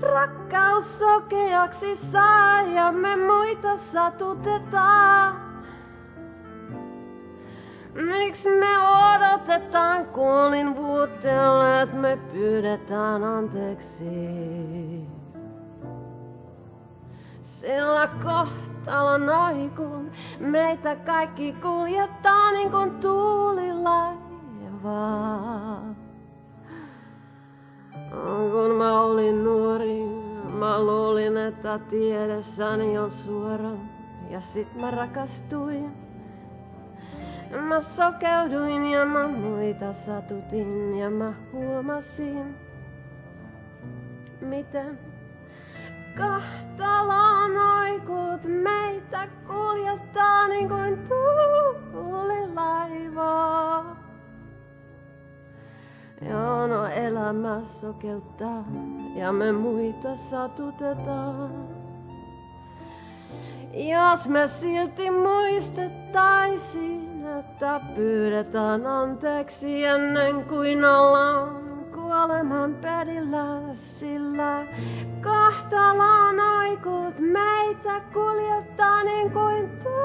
Rakkaus sokeaksi saa ja me muita satutetaan. Miksi me odotetaan, kuulin vuutelle, että me pyydetään anteeksi. Sillä kohtalon oikun meitä kaikki kuljettaa niin kuin tuulilaivaa. Että tiedessäni on suora. Ja sit mä rakastuin. Mä sokeuduin ja mä muita satutin ja mä huomasin, miten kahtalon oikut meitä kuljettaa niin kuin tuulilaivaa. Joo, no elämä sokeuttaa ja me muita satutetaan. Jos me silti muistettaisiin, että pyydetään anteeksi ennen kuin ollaan kuoleman pedillä, sillä kahtalon oikut meitä kuljettaa niin kuin tuulilaivaa.